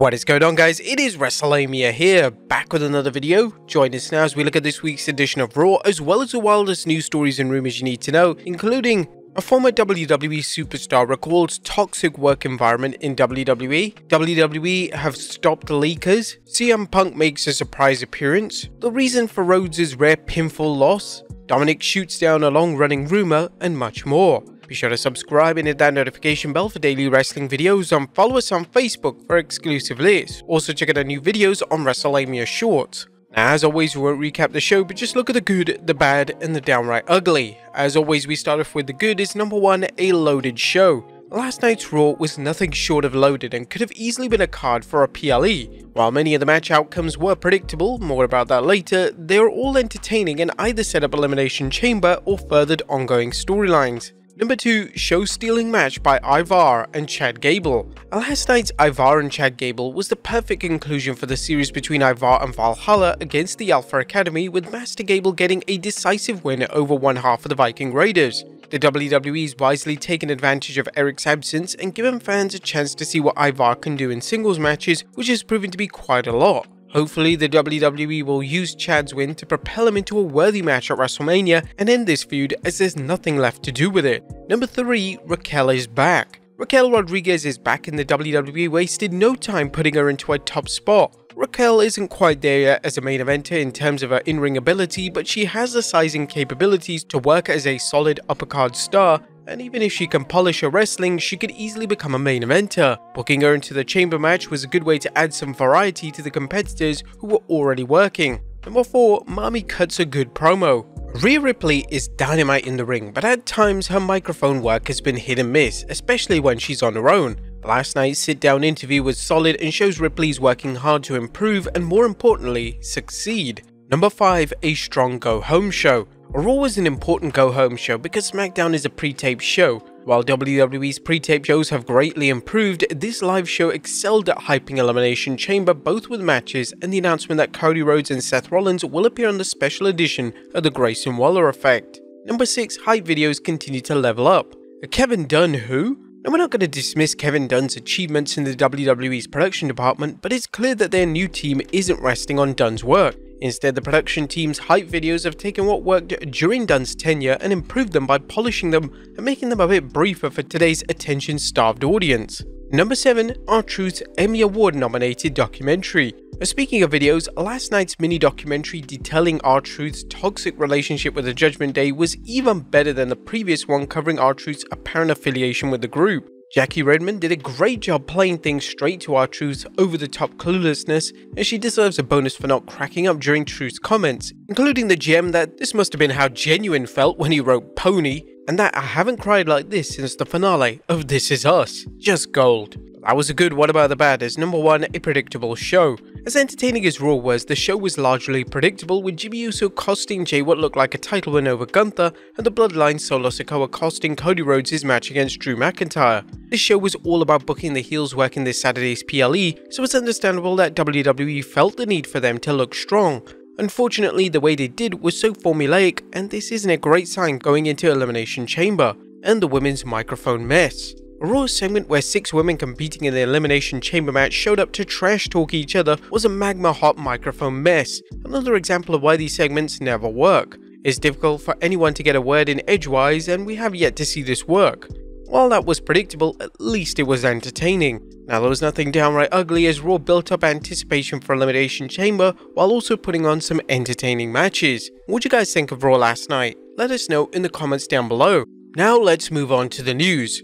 What is going on guys, it is Wrestlelamia here, back with another video. Join us now as we look at this week's edition of Raw, as well as the wildest news stories and rumours you need to know, including a former WWE superstar recalls toxic work environment in WWE, WWE have stopped leakers, CM Punk makes a surprise appearance, the reason for Rhodes' rare pinfall loss, Dominik shoots down a long-running rumour, and much more. Be sure to subscribe and hit that notification bell for daily wrestling videos and follow us on Facebook for exclusive lists. Also check out our new videos on Wrestlelamia Shorts. Now, as always, we won't recap the show, but just look at the good, the bad, and the downright ugly. As always, we start off with the good is number one, a loaded show. Last night's Raw was nothing short of loaded and could have easily been a card for a PLE. While many of the match outcomes were predictable, more about that later, they were all entertaining and either set up Elimination Chamber or furthered ongoing storylines. Number 2, show stealing match by Ivar and Chad Gable. Last night's Ivar and Chad Gable was the perfect conclusion for the series between Ivar and Valhalla against the Alpha Academy with Master Gable getting a decisive win over one half of the Viking Raiders. The WWE's wisely taken advantage of Erik's absence and given fans a chance to see what Ivar can do in singles matches, which has proven to be quite a lot. Hopefully, the WWE will use Chad's win to propel him into a worthy match at WrestleMania and end this feud as there's nothing left to do with it. Number 3, Raquel is back. Raquel Rodriguez is back in the WWE wasted no time putting her into a top spot. Raquel isn't quite there yet as a main eventer in terms of her in-ring ability, but she has the sizing capabilities to work as a solid uppercard star and even if she can polish her wrestling, she could easily become a main eventer. Booking her into the chamber match was a good way to add some variety to the competitors who were already working. Number 4, Mami cuts a good promo. Rhea Ripley is dynamite in the ring, but at times her microphone work has been hit and miss, especially when she's on her own. Last night's sit-down interview was solid and shows Ripley's working hard to improve and more importantly, succeed. Number 5, a strong go-home show. Raw was an important go-home show because SmackDown is a pre-taped show. While WWE's pre-tape shows have greatly improved, this live show excelled at hyping Elimination Chamber both with matches and the announcement that Cody Rhodes and Seth Rollins will appear on the special edition of the Grayson Waller Effect. Number 6, hype videos continue to level up. A Kevin Dunn who? Now we're not going to dismiss Kevin Dunn's achievements in the WWE's production department, but it's clear that their new team isn't resting on Dunn's work. Instead, the production team's hype videos have taken what worked during Dunn's tenure and improved them by polishing them and making them a bit briefer for today's attention-starved audience. Number 7. R-Truth's Emmy Award nominated documentary. Speaking of videos, last night's mini documentary detailing R-Truth's toxic relationship with the Judgment Day was even better than the previous one covering R-Truth's apparent affiliation with the group. Jackie Redmond did a great job playing things straight to R-Truth's over-the-top cluelessness, and she deserves a bonus for not cracking up during Truth's comments, including the gem that this must have been how Ginuwine felt when he wrote Pony, and that I haven't cried like this since the finale of This Is Us. Just gold. That was a good What About the Bad as number 1, a predictable show. As entertaining as Raw was, the show was largely predictable with Jimmy Uso costing Jey what looked like a title win over Gunther and the Bloodline Solo Sikoa costing Cody Rhodes his match against Drew McIntyre. This show was all about booking the heels working this Saturday's PLE, so it's understandable that WWE felt the need for them to look strong. Unfortunately, the way they did was so formulaic, and this isn't a great sign going into Elimination Chamber, and the women's microphone mess. A Raw segment where six women competing in the Elimination Chamber match showed up to trash talk each other was a magma hot microphone mess, another example of why these segments never work. It's difficult for anyone to get a word in edgewise and we have yet to see this work. While that was predictable, at least it was entertaining. Now there was nothing downright ugly as Raw built up anticipation for Elimination Chamber while also putting on some entertaining matches. What do you guys think of Raw last night? Let us know in the comments down below. Now let's move on to the news.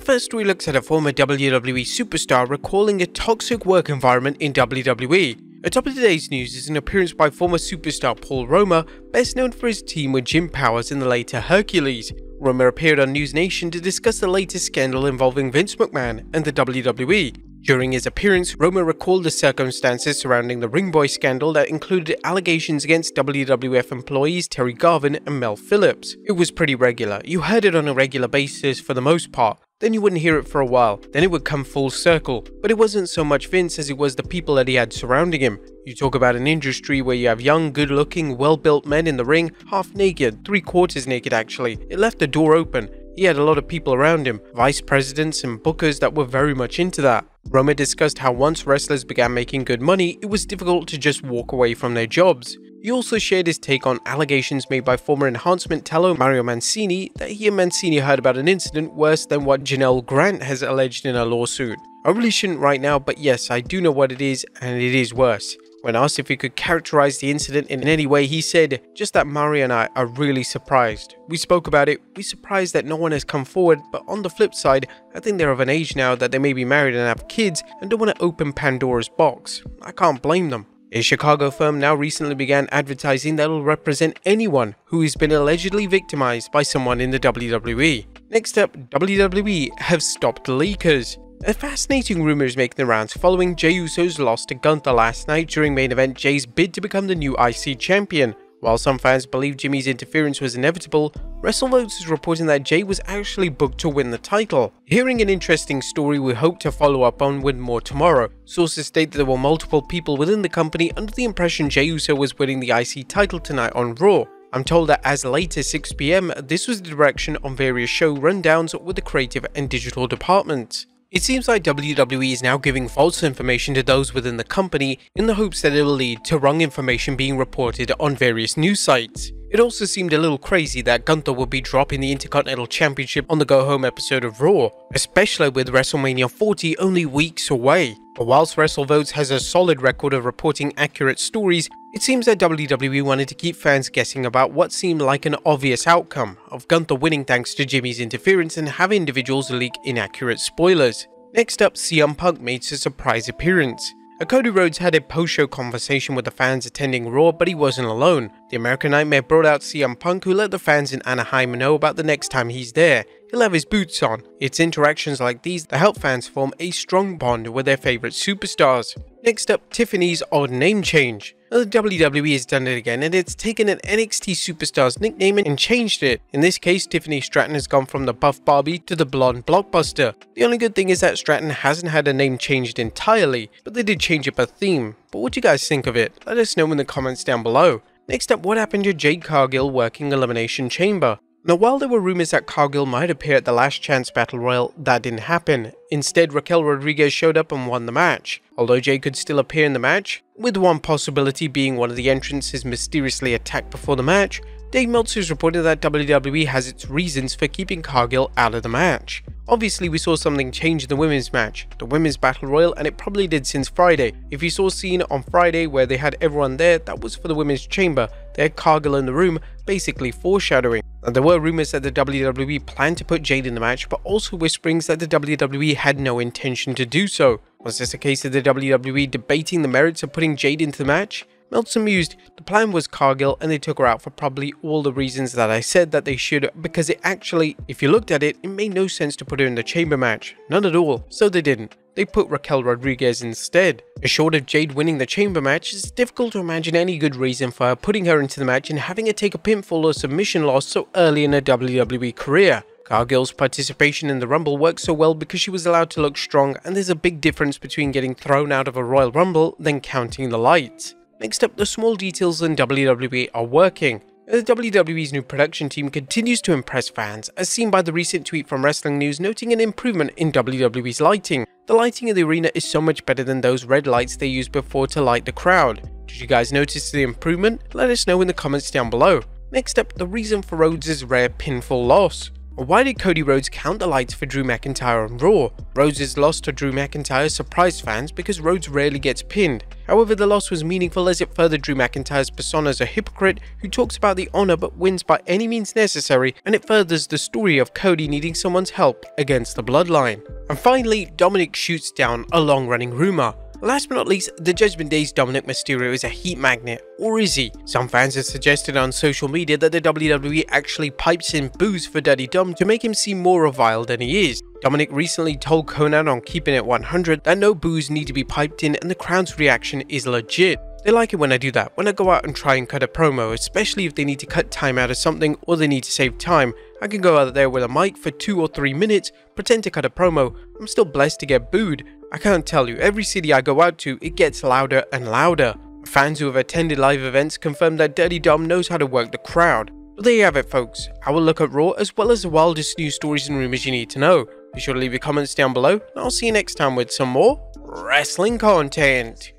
First we looked at a former WWE superstar recalling a toxic work environment in WWE. Atop of today's news is an appearance by former superstar Paul Roma, best known for his team with Jim Powers in the later Hercules. Roma appeared on News Nation to discuss the latest scandal involving Vince McMahon and the WWE. During his appearance, Roma recalled the circumstances surrounding the Ring Boy scandal that included allegations against WWF employees Terry Garvin and Mel Phillips. It was pretty regular, you heard it on a regular basis for the most part, then you wouldn't hear it for a while, then it would come full circle. But it wasn't so much Vince as it was the people that he had surrounding him. You talk about an industry where you have young, good looking, well built men in the ring, half naked, three quarters naked actually. It left the door open. He had a lot of people around him, vice presidents and bookers that were very much into that. Roma discussed how once wrestlers began making good money, it was difficult to just walk away from their jobs. He also shared his take on allegations made by former enhancement talent Mario Mancini that he and Mancini heard about an incident worse than what Janelle Grant has alleged in a lawsuit. I really shouldn't right now, but yes, I do know what it is, and it is worse. When asked if he could characterize the incident in any way, he said, just that Murray and I are really surprised. We spoke about it, we're surprised that no one has come forward, but on the flip side, I think they're of an age now that they may be married and have kids and don't want to open Pandora's box. I can't blame them. A Chicago firm now recently began advertising that will represent anyone who has been allegedly victimized by someone in the WWE. Next up, WWE have stopped leakers. A fascinating rumor is making the rounds following Jey Uso's loss to Gunther last night during main event Jey's bid to become the new IC champion. While some fans believe Jimmy's interference was inevitable, WrestleVotes is reporting that Jey was actually booked to win the title. Hearing an interesting story we hope to follow up on with more tomorrow. Sources state that there were multiple people within the company under the impression Jey Uso was winning the IC title tonight on Raw. I'm told that as late as 6pm, this was the direction on various show rundowns with the creative and digital departments. It seems like WWE is now giving false information to those within the company in the hopes that it will lead to wrong information being reported on various news sites. It also seemed a little crazy that Gunther would be dropping the Intercontinental Championship on the Go Home episode of Raw, especially with WrestleMania 40 only weeks away. But whilst WrestleVotes has a solid record of reporting accurate stories, it seems that WWE wanted to keep fans guessing about what seemed like an obvious outcome of Gunther winning thanks to Jimmy's interference and have individuals leak inaccurate spoilers. Next up, CM Punk makes a surprise appearance. Cody Rhodes had a post-show conversation with the fans attending Raw, but he wasn't alone. The American Nightmare brought out CM Punk who let the fans in Anaheim know about the next time he's there. He'll have his boots on. It's interactions like these that help fans form a strong bond with their favourite superstars. Next up, Tiffany's odd name change. The WWE has done it again and it's taken an NXT superstar's nickname and changed it. In this case, Tiffany Stratton has gone from the buff Barbie to the blonde blockbuster. The only good thing is that Stratton hasn't had her name changed entirely, but they did change up her theme. But what do you guys think of it? Let us know in the comments down below. Next up, what happened to Jade Cargill working Elimination Chamber? Now while there were rumours that Cargill might appear at the Last Chance Battle Royal, that didn't happen. Instead, Raquel Rodriguez showed up and won the match. Although Jay could still appear in the match, with one possibility being one of the entrants is mysteriously attacked before the match, Dave Meltzer reported that WWE has its reasons for keeping Cargill out of the match. Obviously we saw something change in the women's match, the women's battle royal and it probably did since Friday. If you saw scene on Friday where they had everyone there, that was for the women's chamber, they had Cargill in the room, basically foreshadowing. And there were rumours that the WWE planned to put Jade in the match, but also whisperings that the WWE had no intention to do so. Was this a case of the WWE debating the merits of putting Jade into the match? Meltzer mused, the plan was Cargill and they took her out for probably all the reasons that I said that they should because it actually, if you looked at it, it made no sense to put her in the chamber match. None at all, so they didn't. They put Raquel Rodriguez instead. Short of Jade winning the chamber match, it's difficult to imagine any good reason for her putting her into the match and having her take a pinfall or submission loss so early in her WWE career. Cargill's participation in the Rumble worked so well because she was allowed to look strong and there's a big difference between getting thrown out of a Royal Rumble than counting the lights. Next up, the small details in WWE are working. The WWE's new production team continues to impress fans, as seen by the recent tweet from Wrestling News noting an improvement in WWE's lighting. The lighting in the arena is so much better than those red lights they used before to light the crowd. Did you guys notice the improvement? Let us know in the comments down below. Next up, the reason for Rhodes' rare pinfall loss. Why did Cody Rhodes count the lights for Drew McIntyre on Raw? Rhodes' loss to Drew McIntyre surprised fans because Rhodes rarely gets pinned. However, the loss was meaningful as it furthered Drew McIntyre's persona as a hypocrite who talks about the honor but wins by any means necessary, and it furthers the story of Cody needing someone's help against the bloodline. And finally, Dominik shoots down a long-running rumor. Last but not least, the Judgment Day's Dominik Mysterio is a heat magnet, or is he? Some fans have suggested on social media that the WWE actually pipes in boos for Daddy Dom to make him seem more revile than he is. Dominik recently told Konnan on Keeping It 100 that no boos need to be piped in and the crowd's reaction is legit. They like it when I do that, when I go out and try and cut a promo, especially if they need to cut time out of something or they need to save time. I can go out there with a mic for 2 or 3 minutes, pretend to cut a promo, I'm still blessed to get booed. I can't tell you, every city I go out to, it gets louder and louder. Fans who have attended live events confirm that Dirty Dom knows how to work the crowd. But there you have it folks, I will look at Raw as well as the wildest news stories and rumours you need to know. Be sure to leave your comments down below, and I'll see you next time with some more wrestling content.